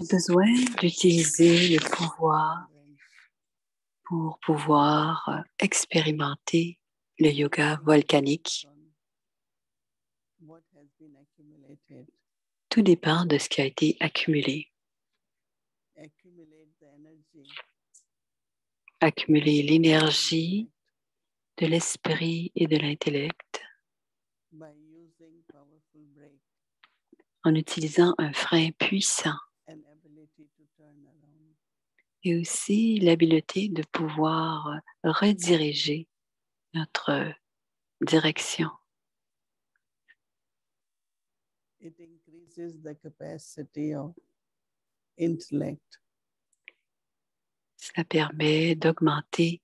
J'ai besoin d'utiliser le pouvoir pour pouvoir euh, expérimenter le yoga volcanique. Tout dépend de ce qui a été accumulé. Accumuler l'énergie de l'esprit et de l'intellect en utilisant un frein puissant et aussi l'habileté de pouvoir rediriger notre direction. Cela permet d'augmenter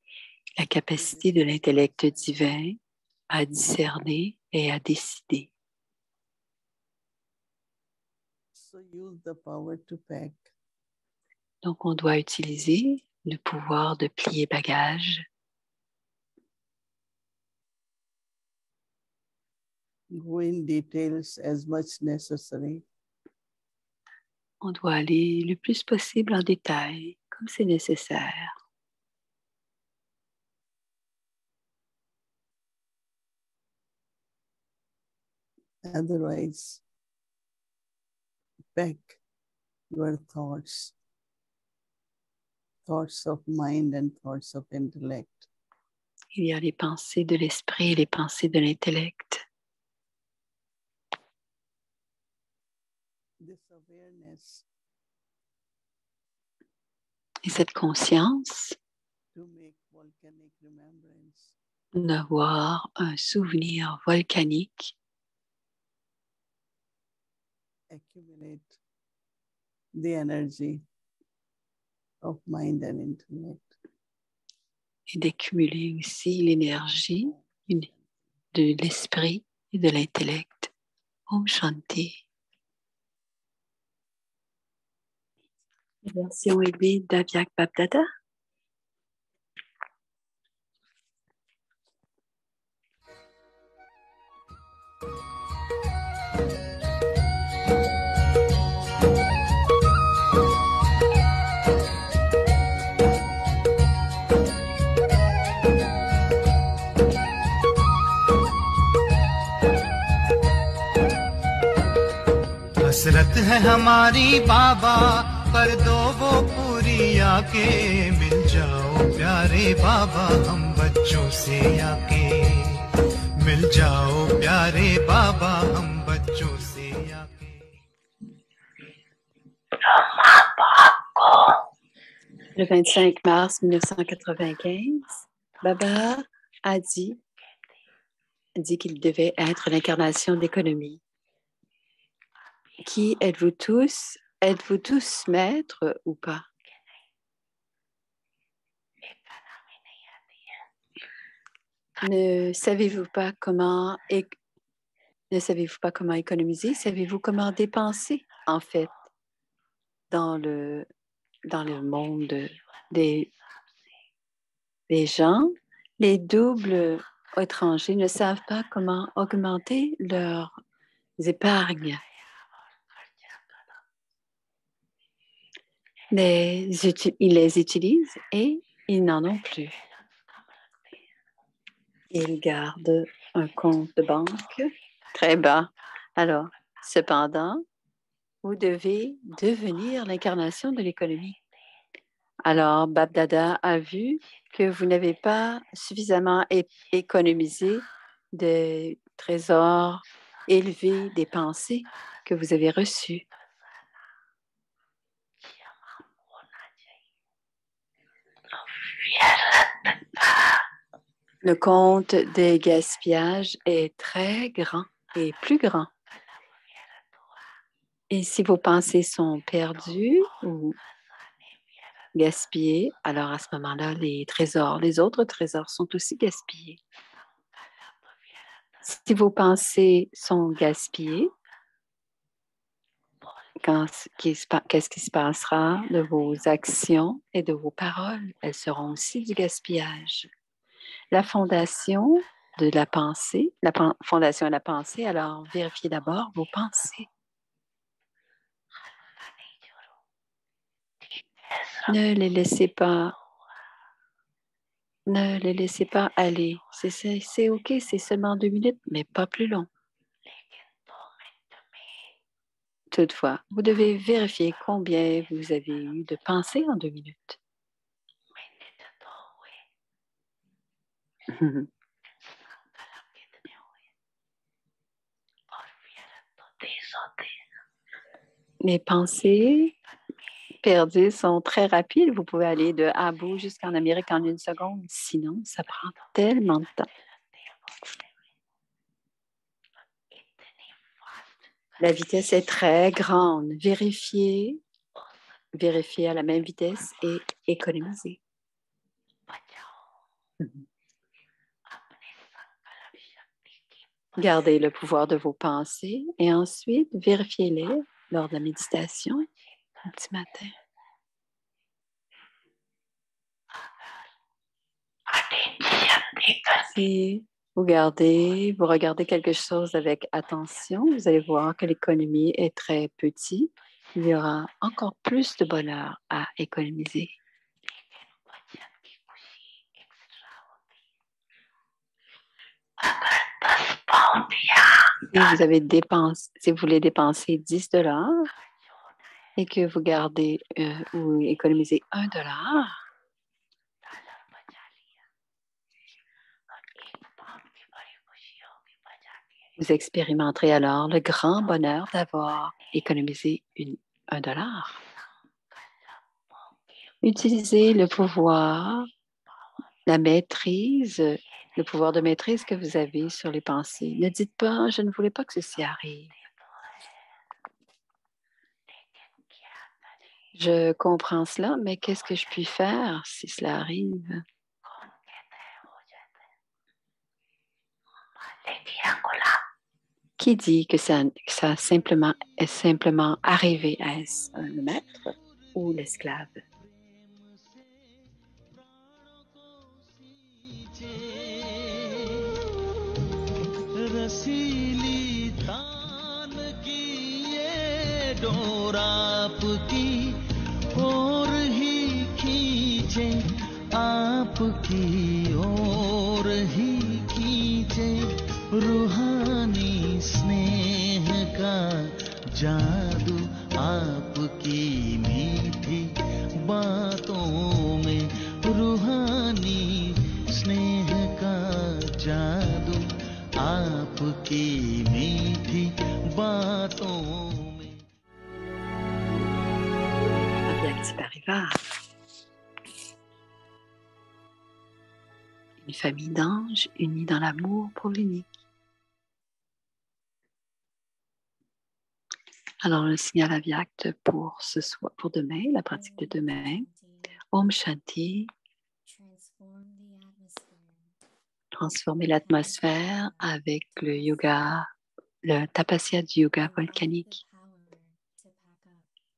la capacité de l'intellect divin à discerner et à décider. Donc, on doit utiliser le pouvoir de plier bagage. On doit aller le plus possible en détail, comme c'est nécessaire. Otherwise, back your thoughts thoughts of mind and thoughts of intellect. Il y a les pensées de l'esprit et les pensées de l'intellect. Et cette conscience d'avoir un souvenir volcanique accumulate the energy of mind and intellect. Et d'accumuler aussi l'énergie de l'esprit et de l'intellect. Om Shanti. Version aidée d'Avyak Babdada. हसरत है हमारी बाबा कर दो वो पूरी आके मिल जाओ प्यारे बाबा हम बच्चों से आके मिल जाओ प्यारे बाबा हम बच्चों से आके Le 25 mars 1995, Baba a dit, a dit qu'il devait être l'incarnation d'économie. qui êtes-vous tous? Êtes-vous tous maîtres ou pas? Ne savez-vous pas comment pas comment économiser? Savez-vous comment dépenser en fait dans le dans le monde des des gens? Les doubles étrangers ne savent pas comment augmenter leurs épargnes. Les, ils les utilisent et ils n'en ont plus. Ils gardent un compte de banque très bas. Alors, cependant, vous devez devenir l'incarnation de l'économie. Alors, Babdada a vu que vous n'avez pas suffisamment économisé des trésors élevés des pensées que vous avez reçus. Le compte des gaspillages est très grand et plus grand. Et si vos pensées sont perdues ou gaspillées, alors à ce moment-là, les trésors, les autres trésors sont aussi gaspillés. Si vos pensées sont gaspillées, qu'est-ce qui se passera de vos actions et de vos paroles? Elles seront aussi du gaspillage. La fondation de la pensée, la fondation de la pensée, alors vérifiez d'abord vos pensées. Ne les laissez pas. Ne les laissez pas aller. C'est- OK, c'est seulement deux minutes, mais pas plus long. Toutefois, vous devez vérifier combien vous avez eu de pensées en deux minutes. Les pensées perdues sont très rapides. Vous pouvez aller de Abu jusqu'en Amérique en une seconde. Sinon, ça prend tellement de temps. La vitesse est très grande. Vérifiez, vérifiez à la même vitesse et économisez. Gardez le pouvoir de vos pensées et ensuite vérifiez-les lors de la méditation un petit matin. Vous vous regardez quelque chose avec attention, vous allez voir que l'économie est très petite. Il y aura encore plus de bonheur à économiser. Si vous avez si vous voulez dépenser 10 dollars et que vous gardez euh, ou économisez 1 dollar, vous expérimenterez alors le grand bonheur d'avoir économisé un dollar. Utilisez le pouvoir, la maîtrise, le pouvoir de maîtrise que vous avez sur les pensées. Ne dites pas, je ne voulais pas que ceci arrive. Je comprends cela, mais qu'est-ce que je puis faire si cela arrive? Qui dit que ça, que ça simplement, est simplement arrivé? Est-ce euh, le maître ou l'esclave? रसीली तान की ये डोर आपकी रूहानी स्नेह का जादू आपकी मीठी बातों में रूहानी स्नेह का जादू आपकी मीठी बातों में Aviatif Parivar. Une famille d'anges unis dans l'amour pour l'unique. Alors, le signal aviacte pour ce soir, pour demain, la pratique de demain. Om Shanti, transformer l'atmosphère avec le yoga, le tapasya du yoga volcanique,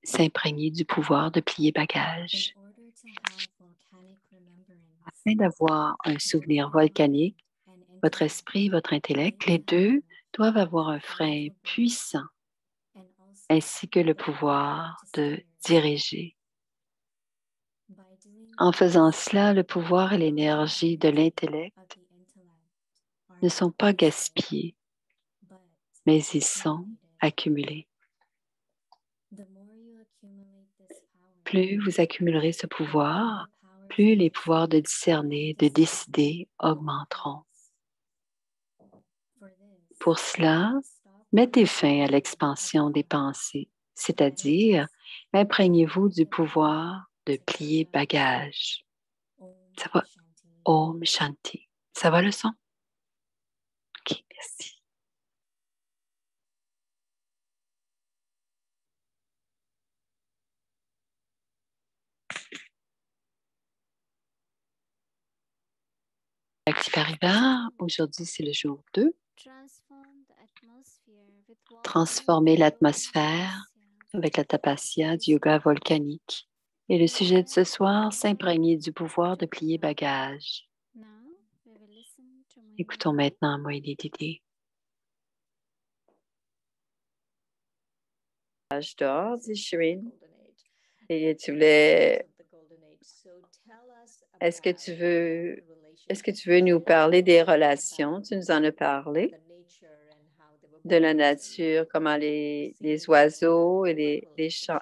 s'imprégner du pouvoir de plier bagage. Afin d'avoir un souvenir volcanique, votre esprit votre intellect, les deux doivent avoir un frein puissant ainsi que le pouvoir de diriger. En faisant cela, le pouvoir et l'énergie de l'intellect ne sont pas gaspillés, mais ils sont accumulés. Plus vous accumulerez ce pouvoir, plus les pouvoirs de discerner, de décider augmenteront. Pour cela, mettez fin à l'expansion des pensées, c'est-à-dire imprégnez-vous du pouvoir de plier bagage. Ça va? Om Shanti. Ça va le son? OK, merci. Aujourd'hui c'est le jour 2. Transformer l'atmosphère avec la tapasya du yoga volcanique. Et le sujet de ce soir, s'imprégner du pouvoir de plier bagage. Écoutons maintenant Moïdi Didi. Âge d'or, dit Shirin. Et tu voulais Est-ce que tu veux est-ce que tu veux nous parler des relations? Tu nous en as parlé de la nature, comment les, les oiseaux et les, les chants,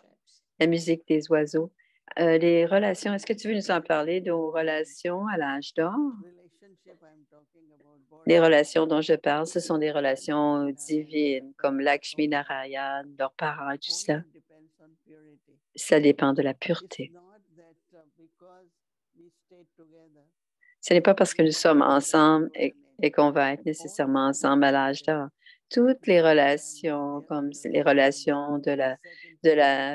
la musique des oiseaux. Euh, les relations, est-ce que tu veux nous en parler de nos relations à l'âge d'or? Les relations dont je parle, ce sont des relations divines, comme Lakshmi Narayan, leurs parents et tout cela. Ça dépend de la pureté. Ce n'est pas parce que nous sommes ensemble et, et qu'on va être nécessairement ensemble à l'âge d'or. Toutes les relations, comme les relations de la,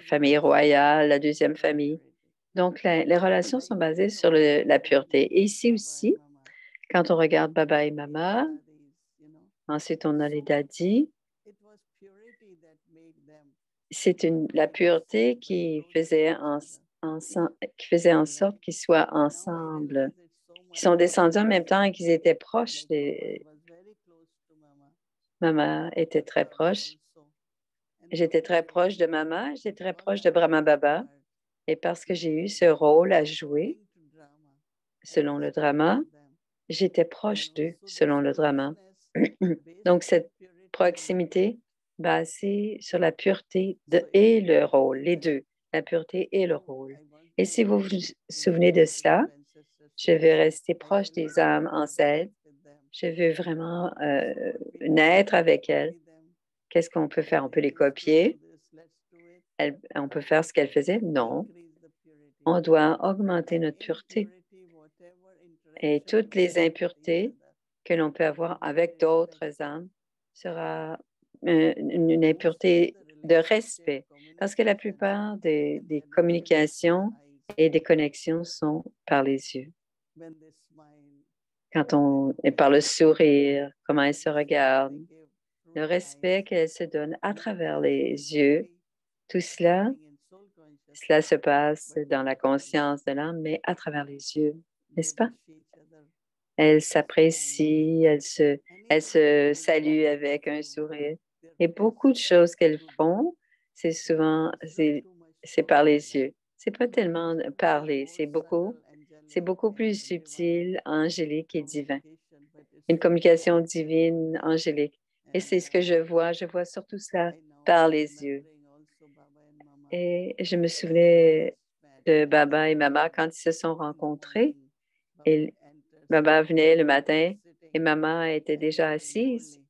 famille royale, la deuxième famille. Donc, les relations sont basées sur la pureté. Et ici aussi, quand on regarde Baba et Mama, ensuite on a les dadis, c'est la pureté qui faisait en, qui faisait en sorte qu'ils soient ensemble, qu'ils sont descendus en même temps et qu'ils étaient proches. Des... Maman était très proche. J'étais très proche de maman, j'étais très proche de Brahma Baba. Et parce que j'ai eu ce rôle à jouer selon le drama, j'étais proche d'eux selon le drama. Donc, cette proximité basée sur la pureté et le rôle, les deux, la pureté et le rôle. Et si vous vous souvenez de cela, je vais rester proche des âmes ancêtres. Je veux vraiment euh, naître avec elles. Qu'est-ce qu'on peut faire? On peut les copier. On peut faire ce qu'elles faisaient? Non. On doit augmenter notre pureté. Et toutes les impuretés que l'on peut avoir avec d'autres âmes sera euh, une, impureté de respect. Parce que la plupart des communications et des connexions sont par les yeux. Quand on et par le sourire, comment elles se regardent, le respect qu'elles se donnent à travers les yeux, tout cela, cela se passe dans la conscience de l'âme, mais à travers les yeux, n'est-ce pas? Elles s'apprécient, elles se, elles se saluent avec un sourire. Et beaucoup de choses qu'elles font, c'est souvent, c'est par les yeux. C'est pas tellement parler, c'est beaucoup, c'est beaucoup plus subtil, angélique et divin. Une communication divine, angélique. Et c'est ce que je vois. Je vois surtout cela par les yeux. Et je me souvenais de Baba et Mama quand ils se sont rencontrés. Et Baba venait le matin et Maman était déjà assise.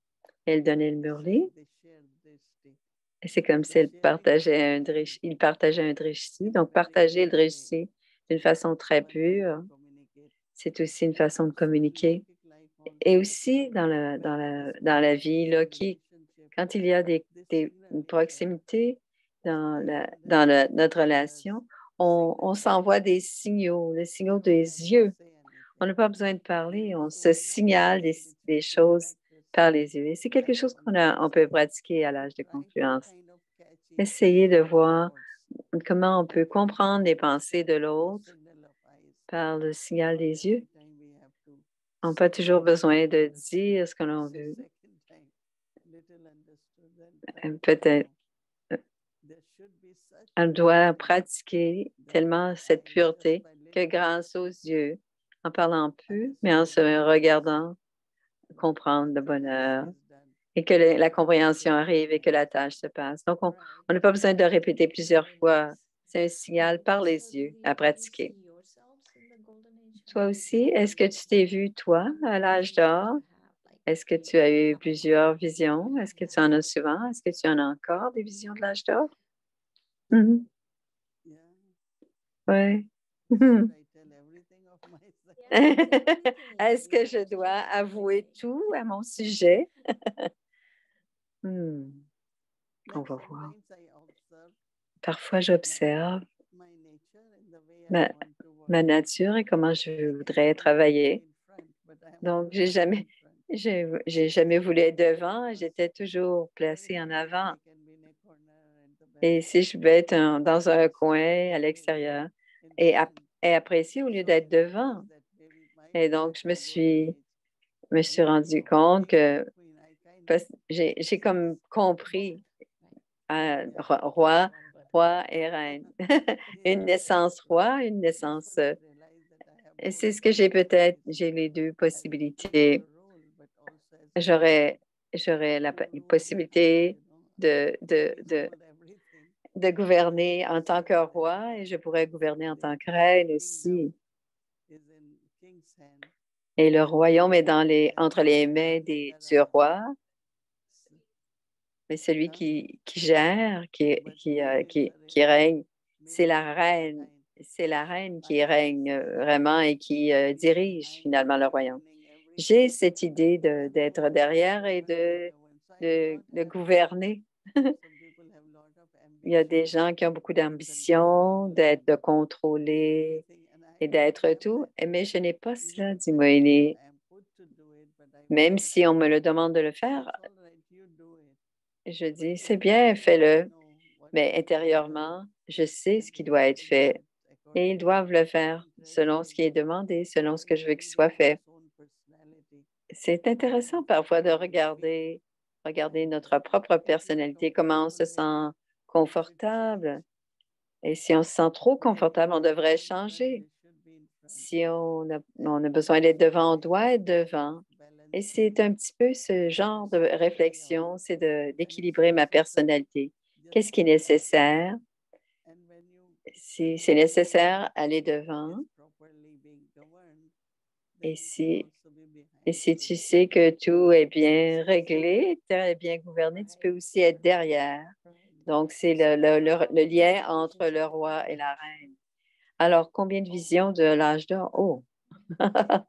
Elle donnait le murli. Et c'est comme s'ils partageaient un drish, ils partageaient un drishti. Donc, partager le drishti d'une façon très pure, c'est aussi une façon de communiquer. Et aussi dans la, dans la, dans la vie, là, qui, quand il y a des, des une proximité dans, la, dans notre relation, on, on s'envoie des signaux, les signaux des yeux. On n'a pas besoin de parler, on se signale des, des choses par les yeux. Et c'est quelque chose qu'on on peut pratiquer à l'âge de confluence. Essayez de voir comment on peut comprendre les pensées de l'autre par le signal des yeux? On n'a pas toujours besoin de dire ce que l'on veut. Euh, Peut-être, on doit pratiquer tellement cette pureté que grâce aux yeux, en parlant peu, mais en se regardant, comprendre le bonheur et que la compréhension arrive et que la tâche se passe. Donc, on n'a pas besoin de répéter plusieurs fois. C'est un signal par les yeux à pratiquer. Toi aussi, est-ce que tu t'es vu, toi, à l'âge d'or? Est-ce que tu as eu plusieurs visions? Est-ce que tu en as souvent? Est-ce que tu en as encore des visions de l'âge d'or? Mhm. Oui. Est-ce que je dois avouer tout à mon sujet? Hmm, On va voir. Parfois, j'observe ma, ma nature et comment je voudrais travailler. Donc, j'ai jamais, j'ai jamais voulu être devant, j'étais toujours placée en avant. Et si je vais être dans un coin à l'extérieur et, ap- et apprécier au lieu d'être devant. Et donc, je me suis, me suis rendu compte que j'ai comme compris, à roi, roi et reine. une naissance roi, une naissance. euh, c'est ce que j'ai peut-être, j'ai les deux possibilités. J'aurais, la po- possibilité de, de, de, de gouverner en tant que roi et je pourrais gouverner en tant que reine aussi. Et le royaume est dans les, entre les mains des, du roi, mais celui qui, qui gère, qui, qui, euh, qui, qui règne, c'est la reine. C'est la reine qui règne euh, vraiment et qui euh, dirige finalement le royaume. J'ai cette idée de- d'être derrière et de, de, de gouverner. Il y a des gens qui ont beaucoup d'ambition, d'être, de contrôler et d'être tout, mais je n'ai pas cela, dit Moïse. Même si on me le demande de le faire, je dis, c'est bien, fais-le. Mais intérieurement, je sais ce qui doit être fait et ils doivent le faire selon ce qui est demandé, selon ce que je veux qu'il soit fait. C'est intéressant parfois de regarder, regarder notre propre personnalité, comment on se sent confortable. Et si on se sent trop confortable, on devrait changer. Si on a, on a besoin d'être devant, on doit être devant. Et c'est un petit peu ce genre de réflexion, c'est d'équilibrer ma personnalité. Qu'est-ce qui est nécessaire? Si c'est nécessaire, aller devant. Et si, et si tu sais que tout est bien réglé, très bien gouverné, tu peux aussi être derrière. Donc, c'est le- le lien entre le roi et la reine. Alors, combien de visions de l'âge d'or? Oh,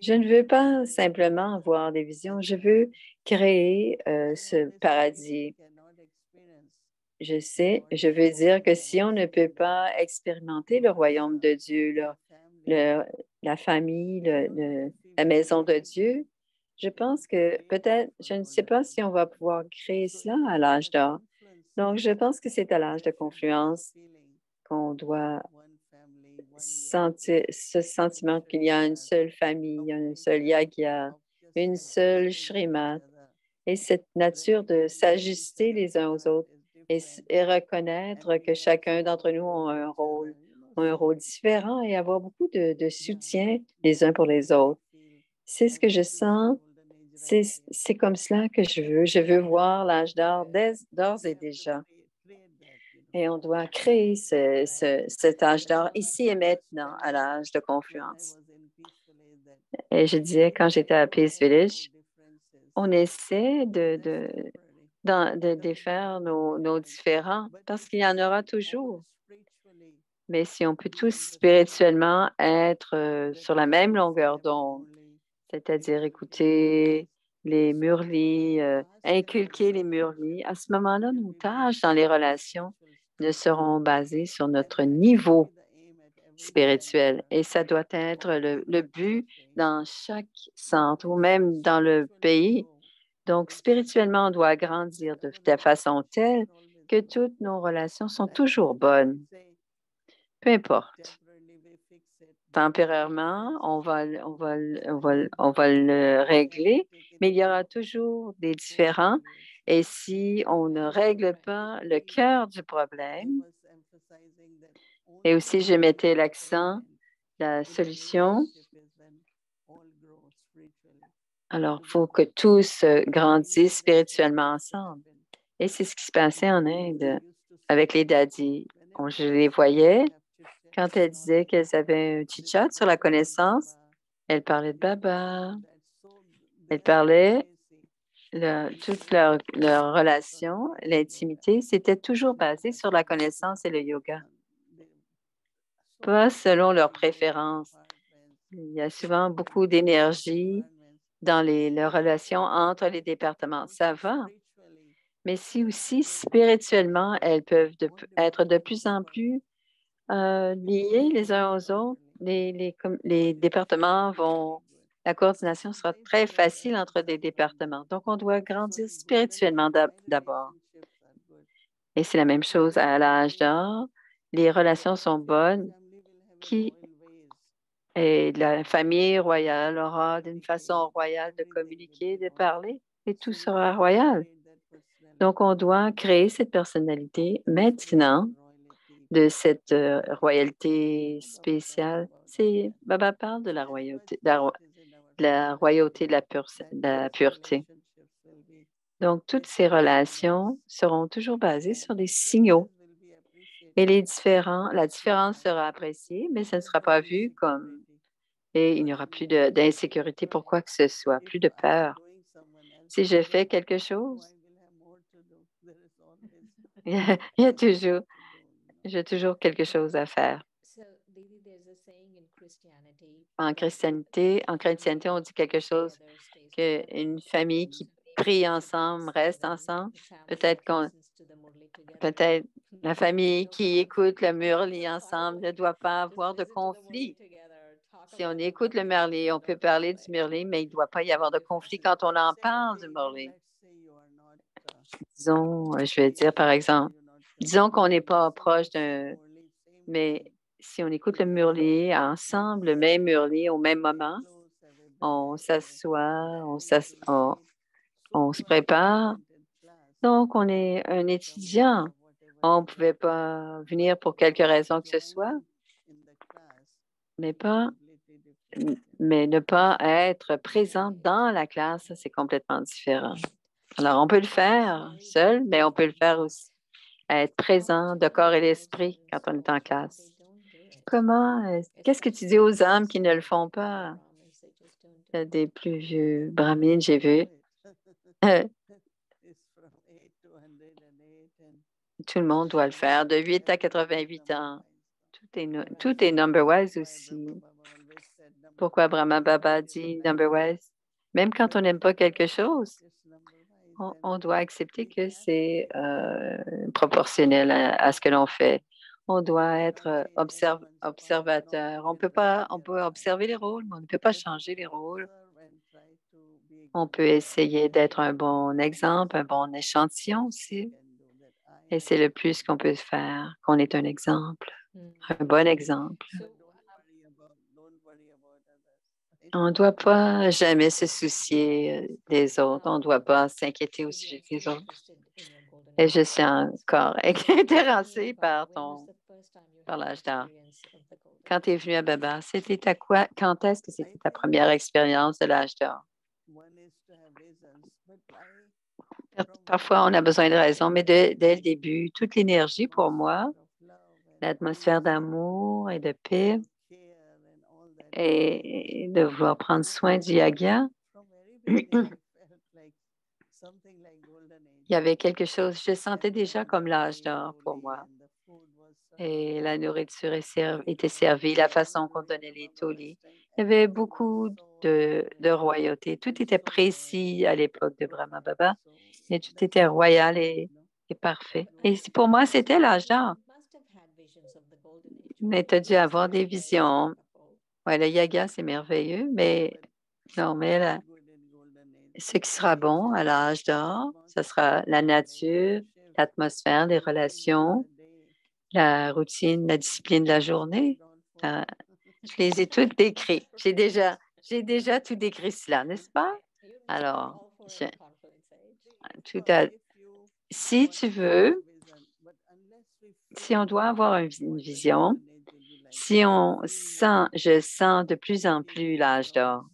je ne veux pas simplement avoir des visions, je veux créer euh, ce paradis. Je sais, je veux dire que si on ne peut pas expérimenter le royaume de Dieu, la famille, le- le- la maison de Dieu, je pense que peut-être, je ne sais pas si on va pouvoir créer cela à l'âge d'or. Donc, je pense que c'est à l'âge de confluence qu'on doit ce sentiment qu'il y a une seule famille, un seul yagia, une seule shrimat, et cette nature de s'ajuster les uns aux autres et, reconnaître que chacun d'entre nous a un rôle, un rôle différent et avoir beaucoup de, de soutien les uns pour les autres. C'est ce que je sens. C'est comme cela que je veux. Je veux voir l'âge d'or d'ores et déjà. Et on doit créer ce- ce- cet âge d'or ici et maintenant, à l'âge de confluence. Et je disais, quand j'étais à Peace Village, on essaie de, de, de défaire nos, nos différends parce qu'il y en aura toujours. Mais si on peut tous spirituellement être euh, sur la même longueur d'onde, c'est-à-dire écouter les murlis, euh, inculquer les murlis, à ce moment-là, nos tâches dans les relations ne seront basées sur notre niveau spirituel. Et ça doit être le, but dans chaque centre ou même dans le pays. Donc, spirituellement, on doit grandir de, façon telle que toutes nos relations sont toujours bonnes, peu importe. Temporairement, on va, on, va, on, va, on va le régler, mais il y aura toujours des différends. Et si on ne règle pas le cœur du problème, et aussi je mettais l'accent, la solution, alors il faut que tous euh, grandissent spirituellement ensemble. Et c'est ce qui se passait en Inde avec les daddies. On- je les voyais quand elles disaient qu'elles avaient un chit-chat sur la connaissance. Elles parlaient de Baba. Elles parlaient le- toute leur, leur relation, l'intimité, c'était toujours basé sur la connaissance et le yoga, pas selon leurs préférences. Il y a souvent beaucoup d'énergie dans les, leurs relations entre les départements. Ça va, mais si aussi spirituellement, elles peuvent être de plus en plus euh, liées les uns aux autres, les, les, les départements vont, la coordination sera très facile entre des départements. Donc, on doit grandir spirituellement d'ab- d'abord. Et c'est la même chose à l'âge d'or. Les relations sont bonnes. Qui et la famille royale aura d'une façon royale de communiquer, de parler, et tout sera royal. Donc, on doit créer cette personnalité maintenant de cette euh, royauté spéciale. C'est Baba parle de la royauté, de la royauté de la, pureté. Donc, toutes ces relations seront toujours basées sur des signaux et les différents, la différence sera appréciée, mais ce ne sera pas vu comme et il n'y aura plus d'insécurité pour quoi que ce soit, plus de peur. Si je fais quelque chose, il y a toujours, j'ai toujours quelque chose à faire. So, Didi, there's a saying in Christianity. En chrétienté, en chrétienté, on dit quelque chose qu'une famille qui prie ensemble reste ensemble. Peut-être qu'on, peut-être la famille qui écoute le Murli ensemble ne doit pas avoir de conflit. Si on écoute le Murli, on peut parler du Murli, mais il ne doit pas y avoir de conflit quand on en parle du Murli. Disons, euh, je vais dire par exemple, disons qu'on n'est pas proche d'un, mais si on écoute le Murli ensemble, le même Murli au même moment, on s'assoit, on, se prépare. Donc, on est un étudiant. On ne pouvait pas venir pour quelque raison que ce soit, mais mais ne pas être présent dans la classe, c'est complètement différent. Alors, on peut le faire seul, mais on peut le faire aussi. Être présent de corps et d'esprit quand on est en classe. Comment, euh, qu'est-ce que tu dis aux âmes qui ne le font pas? A des plus vieux brahmines, j'ai vu. Euh, tout le monde doit le faire, de 8 à 88 ans. Tout est, tout est number-wise aussi. Pourquoi Brahma Baba dit number-wise? Même quand on n'aime pas quelque chose, on, doit accepter que c'est euh, proportionnel à ce que l'on fait. On doit être euh, observ- observateur. On peut pas, on peut observer les rôles, mais on ne peut pas changer les rôles. On peut essayer d'être un bon exemple, un bon échantillon aussi. Et c'est le plus qu'on peut faire, qu'on est un exemple, un bon exemple. On ne doit pas jamais se soucier euh, des autres. On ne doit pas s'inquiéter au sujet des autres. Et je suis encore intéressée par ton, par l'âge d'or. Quand tu es venu à Baba, c'était à quoi, quand est-ce que c'était ta première expérience de l'âge d'or? Par- Parfois, on a besoin de raisons, mais de- dès le début, toute l'énergie pour moi, l'atmosphère d'amour et de paix et de vouloir prendre soin du yaga, il y avait quelque chose, je sentais déjà comme l'âge d'or pour moi. Et la nourriture était servie, la façon qu'on donnait les tolis. Il y avait beaucoup de, royauté. Tout était précis à l'époque de Brahma Baba et tout était royal et, parfait. Et pour moi, c'était l'âge d'or. Mais tu dû avoir des visions. Ouais, le yoga, c'est merveilleux, mais non, mais ce qui sera bon à l'âge d'or, ce sera la nature, l'atmosphère, les relations, la routine, la discipline de la journée. Euh, je les ai toutes décrites. J'ai déjà, j'ai déjà tout décrit cela, n'est-ce pas? Alors, tout à- si tu veux, si on doit avoir une vision, si on sent, je sens de plus en plus l'âge d'or,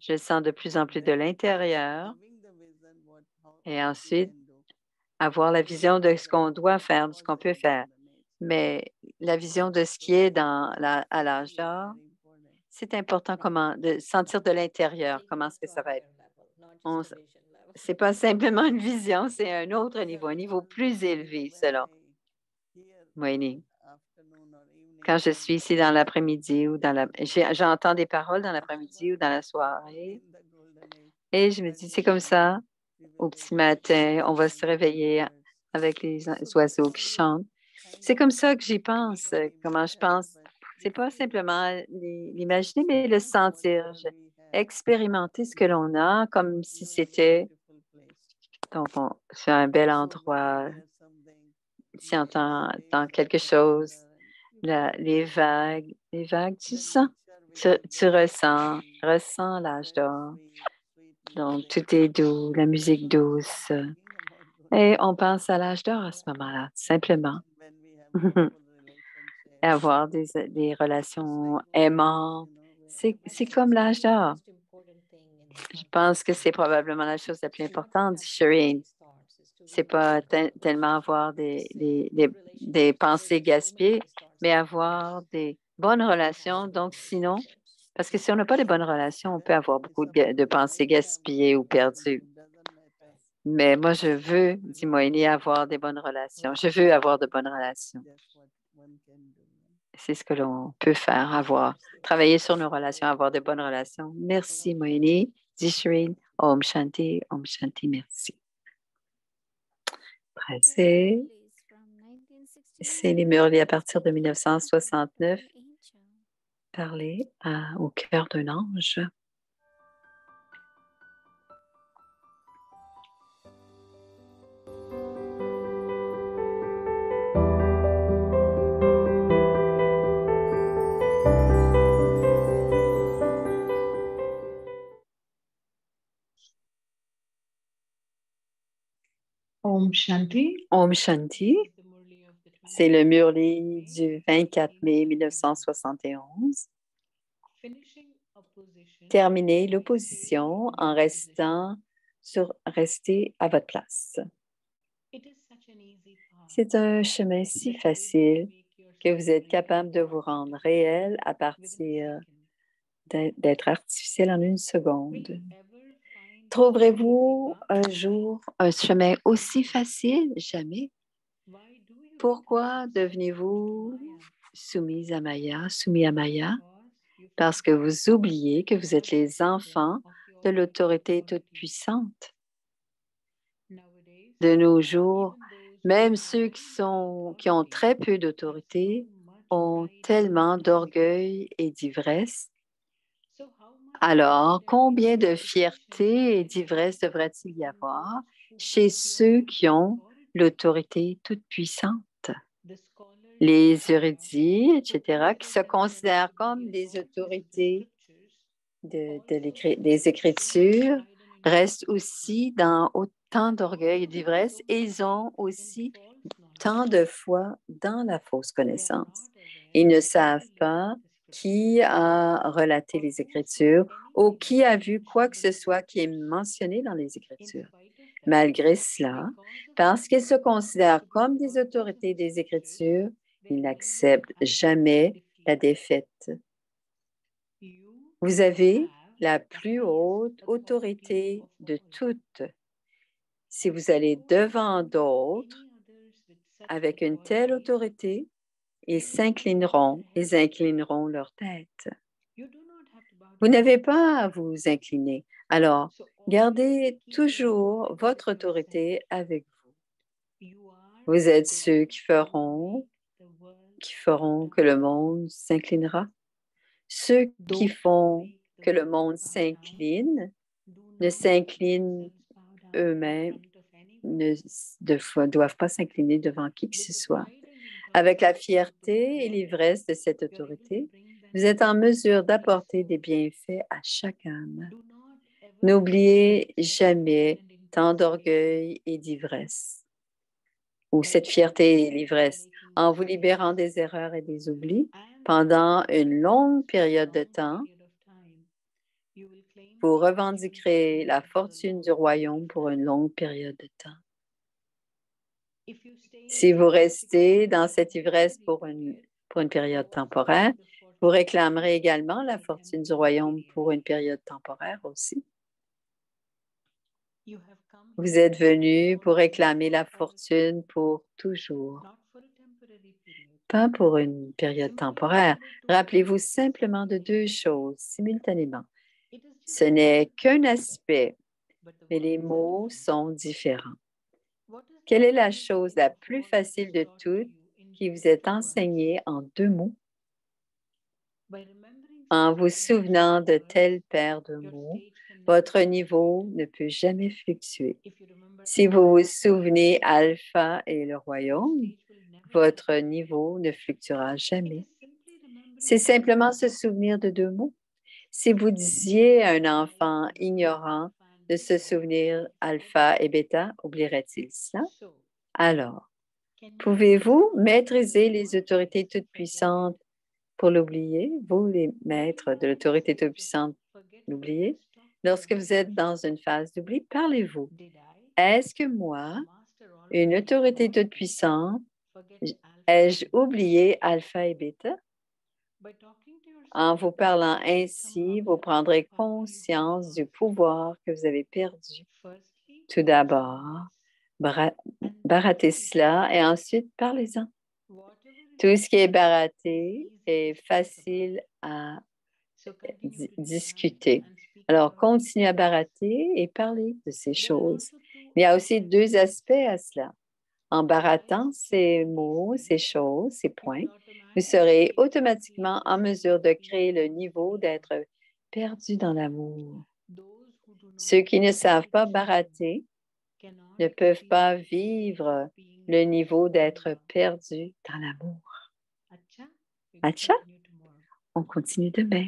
je sens de plus en plus de l'intérieur et ensuite avoir la vision de ce qu'on doit faire, de ce qu'on peut faire. Mais la vision de ce qui est dans la, à d'or, c'est important comment de sentir de l'intérieur comment est-ce que ça va être. S- C'est pas simplement une vision, c'est un autre niveau, un niveau plus élevé selon Moini. Quand je suis ici dans l'après-midi ou dans la... J'entends des paroles dans l'après-midi ou dans la soirée et je me dis, c'est comme ça, au petit matin, on va se réveiller avec les oiseaux qui chantent. C'est comme ça que j'y pense, comment je pense. C'est pas simplement l'i- l'imaginer, mais le sentir, expérimenter ce que l'on a comme si c'était donc on- c'est un bel endroit, si on entend, quelque chose, les vagues, les vagues, tu sens, tu, tu ressens, ressens l'âge d'or. Donc tout est doux, la musique douce. Et on pense à l'âge d'or à ce moment-là, simplement. Avoir des, relations aimantes, c'est comme l'âge d'or. Je pense que c'est probablement la chose la plus importante, dit Shireen. C'est pas te- tellement avoir des pensées gaspillées, mais avoir des bonnes relations. Donc, sinon, parce que si on n'a pas de bonnes relations, on peut avoir beaucoup de, pensées gaspillées ou perdues. Mais moi, je veux, dit Moïni, avoir des bonnes relations. Je veux avoir de bonnes relations. C'est ce que l'on peut faire, avoir, travailler sur nos relations, avoir de bonnes relations. Merci, Moïni. Dit Shireen. Om Shanti, Om Shanti, merci. C'est les Murli à partir de 1969. Parler à- au cœur d'un ange. Om Shanti. Om Shanti. C'est le Murli du 24 mai 1971. Terminez l'opposition en restant sur rester à votre place. C'est un chemin si facile que vous êtes capable de vous rendre réel à partir d'être d'être artificiel en une seconde. Trouverez-vous un jour un chemin aussi facile? Jamais. Pourquoi devenez-vous soumis à Maya, soumis à Maya? Parce que vous oubliez que vous êtes les enfants de l'autorité toute-puissante. De nos jours, même ceux qui ont très peu d'autorité ont tellement d'orgueil et d'ivresse. Alors, combien de fierté et d'ivresse devrait-il y avoir chez ceux qui ont l'autorité toute-puissante? Les érudits, etc., qui se considèrent comme des autorités de, de l'écri- des Écritures, restent aussi dans autant d'orgueil et d'ivresse et ils ont aussi tant de foi dans la fausse connaissance. Ils ne savent pas qui a relaté les Écritures ou qui a vu quoi que ce soit qui est mentionné dans les Écritures. Malgré cela, parce qu'ils se considèrent comme des autorités des Écritures, ils n'acceptent jamais la défaite. Vous avez la plus haute autorité de toutes. Si vous allez devant d'autres avec une telle autorité, ils s'inclineront, ils inclineront leur tête. Vous n'avez pas à vous incliner. Alors, gardez toujours votre autorité avec vous. Vous êtes ceux qui feront, qui feront que le monde s'inclinera. Ceux qui font que le monde s'incline ne s'inclinent eux-mêmes, ne doivent pas s'incliner devant qui que ce soit. Avec la fierté et l'ivresse de cette autorité, vous êtes en mesure d'apporter des bienfaits à chaque âme. N'oubliez jamais tant d'orgueil et d'ivresse, ou cette fierté et l'ivresse, en vous libérant des erreurs et des oublis pendant une longue période de temps. Vous revendiquerez la fortune du royaume pour une longue période de temps. Si vous restez dans cette ivresse pour une, pour une période temporaire, vous réclamerez également la fortune du royaume pour une période temporaire aussi. Vous êtes venu pour réclamer la fortune pour toujours, pas pour une période temporaire. Rappelez-vous simplement de deux choses simultanément. Ce n'est qu'un aspect, mais les mots sont différents. Quelle est la chose la plus facile de toutes qui vous est enseignée en deux mots? En vous souvenant de telle paire de mots, votre niveau ne peut jamais fluctuer. Si vous vous souvenez alpha et le royaume, votre niveau ne fluctuera jamais. C'est simplement se souvenir de deux mots. Si vous disiez à un enfant ignorant de se souvenir alpha et bêta, oublierait-il cela? Alors, pouvez-vous maîtriser les autorités toutes puissantes pour l'oublier? Vous, les maîtres de l'autorité toute puissante, l'oubliez? Lorsque vous êtes dans une phase d'oubli, parlez-vous. Est-ce que moi, une autorité toute puissante, ai-je oublié alpha et bêta? En vous parlant ainsi, vous prendrez conscience du pouvoir que vous avez perdu. Tout d'abord, bara- barattez cela et ensuite parlez-en. Tout ce qui est baratté est facile à di- discuter. Alors, continuez à baratter et parlez de ces choses. Il y a aussi deux aspects à cela. En barattant ces mots, ces choses, ces points, vous serez automatiquement en mesure de créer le niveau d'être perdu dans l'amour. Ceux qui ne savent pas baratter ne peuvent pas vivre le niveau d'être perdu dans l'amour. Acha? On continue demain.